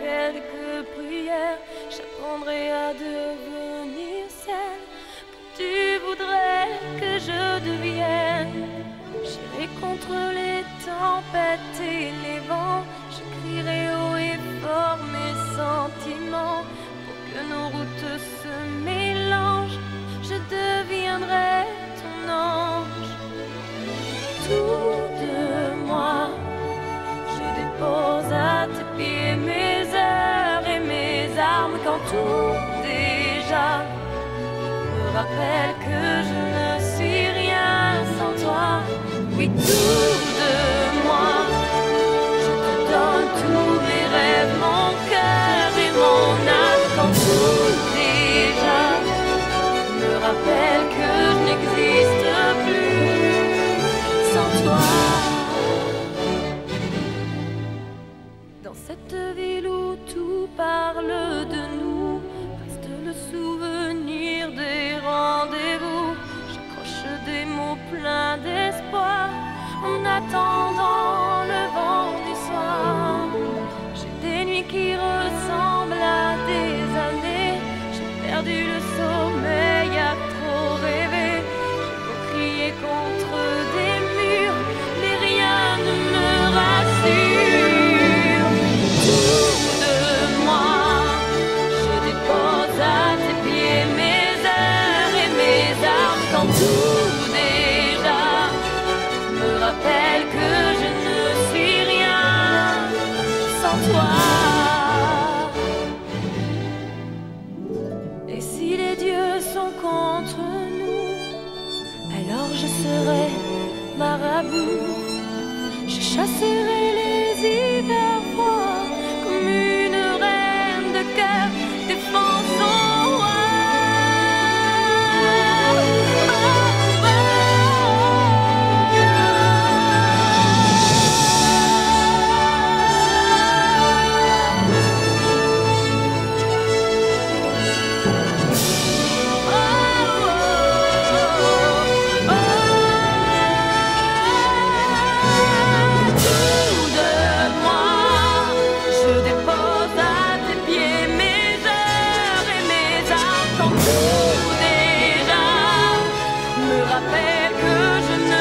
quelques prières, j'apprendrai à devenir celle que tu voudrais que je devienne? J'irai contre les tempêtes et les vents, je crierai haut et fort mes sentiments pour que nos routes se mélangent. Je deviendrai ton ange, tout déjà me rappelle que je ne suis rien sans toi. Oui, tout de moi. Je te donne tous mes rêves, mon cœur et mon âme tout déjà me rappelle que je n'existe plus sans toi. Dans cette ville où tout parle de nous, souvenir serai marabout. Je chasserai les hivers rappelle que je ne